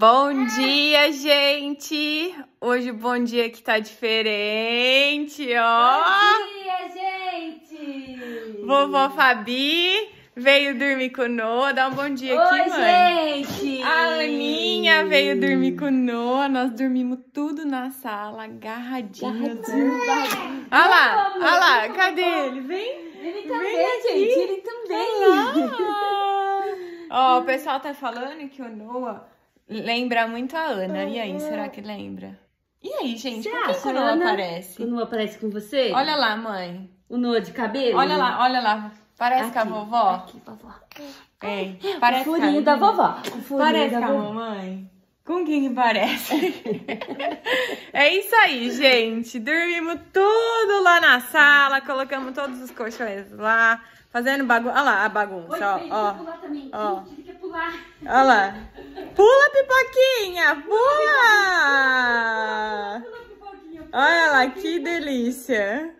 Bom dia, gente! Hoje o bom dia aqui tá diferente, ó! Bom dia, gente! Vovó Fabi veio dormir com o Noah. Dá um bom dia aqui, Oi, mãe. gente! A Aninha veio dormir com o Noah. Nós dormimos tudo na sala, agarradinhos. Garradinho. Olha lá, olha lá, cadê ele? Vem! Ele Vem também, aqui. gente! Ele também! Ó, o pessoal tá falando que o Noah lembra muito a Ana. E aí, será que lembra? E aí, gente, Você por que, que o Noah Ana? aparece? O Noah aparece com você? Olha lá, mãe. O Noah de cabelo? Olha lá, olha lá. Parece com a Aqui, vovó? Aqui, vovó. O parece furinho com a da vovó. O furinho Parece da com a mamãe? Com quem que parece? é isso aí, gente. Dormimos tudo lá na sala, colocamos todos os colchões lá, fazendo bagunça. Olha lá a bagunça, Oi, ó, ó. quer pular também. ó. Ele quer pular. Olha lá. Pula, pipoquinha! Pula! Olha lá, que delícia!